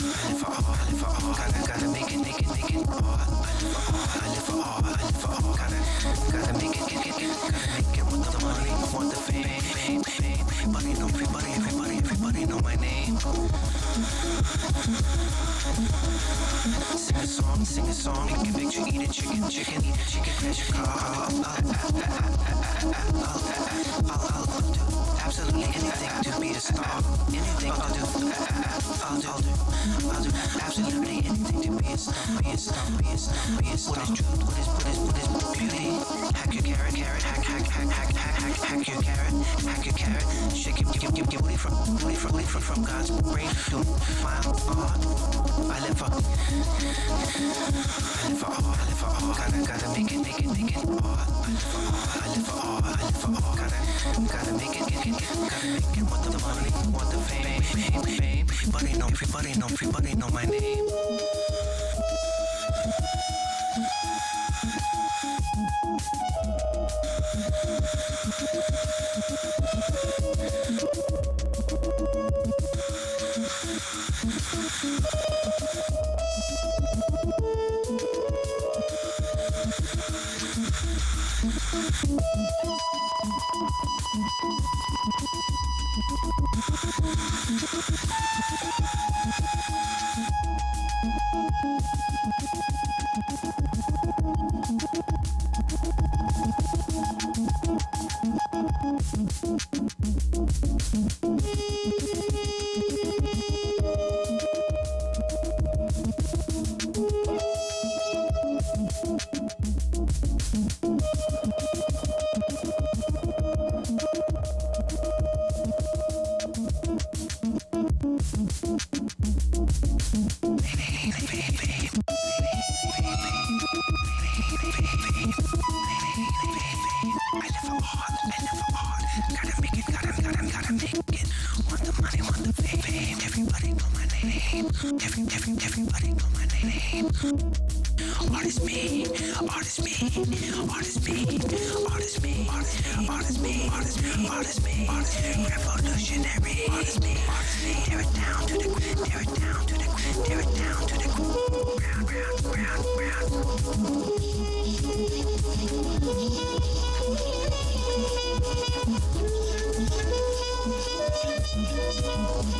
live for all, live for all. Gotta, gotta make it, make it, make it all. I live for all, I live for all. Gotta, gotta make it, get, get, get, gotta make it. Want the money, want the fame, fame, fame. Everybody everybody, everybody, everybody know my name. Sing a song, sing a song. Make a picture, eat a chicken, chicken, chicken. I'll, I'll, I'll, I'll do absolutely anything to be a star. Anything I'll do, I'll do, I'll do, I'll do absolutely anything to be a star, be a star, be a star, be a star. What is truth? What is, what is, what is beauty? Hack your carrot, carrot, hack, hack, hack, hack, hack, hack, hack your carrot, hack your carrot. Shake it, give, give, give, from, away from, away from, from God's brain to my heart. I live for, I live for all, I live for all. Gotta, gotta make it, make it, make it all. I live for all, I live for all. Gotta, gotta make it, get, get, get, gotta make it. Want the money, want the fame, fame, fame. Everybody know, everybody know, everybody know my name. Every, every, everybody know my name. Artist me, artist me, artist me, artist me, artist me, artist me, artist me, artist me, revolutionary, artist me, artist me. Tear it down to the ground, tear it down to the ground, tear it down to the ground, ground, ground, ground. I